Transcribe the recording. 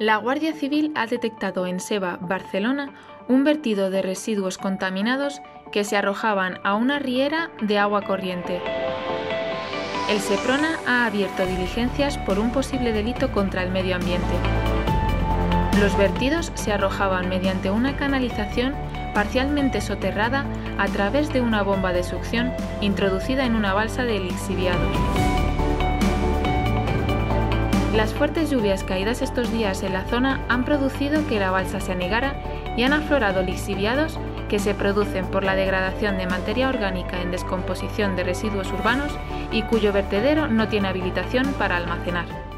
La Guardia Civil ha detectado en Seba, Barcelona, un vertido de residuos contaminados que se arrojaban a una riera de agua corriente. El Seprona ha abierto diligencias por un posible delito contra el medio ambiente. Los vertidos se arrojaban mediante una canalización parcialmente soterrada a través de una bomba de succión introducida en una balsa de lixiviados. Las fuertes lluvias caídas estos días en la zona han producido que la balsa se anegara y han aflorado lixiviados que se producen por la degradación de materia orgánica en descomposición de residuos urbanos y cuyo vertedero no tiene habilitación para almacenar.